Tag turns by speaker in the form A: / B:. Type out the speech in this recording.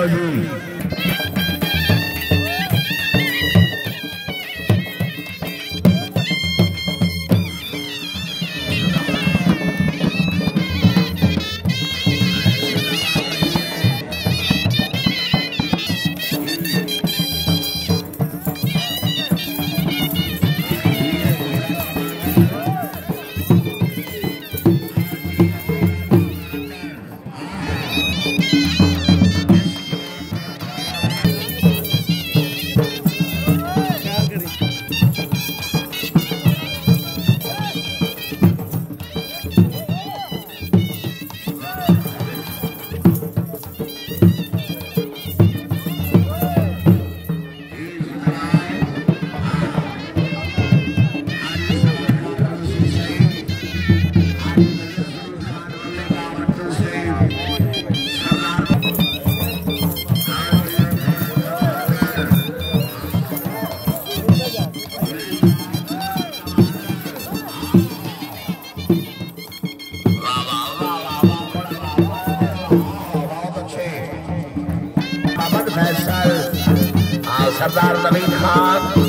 A: I agree. sabar dalam hati.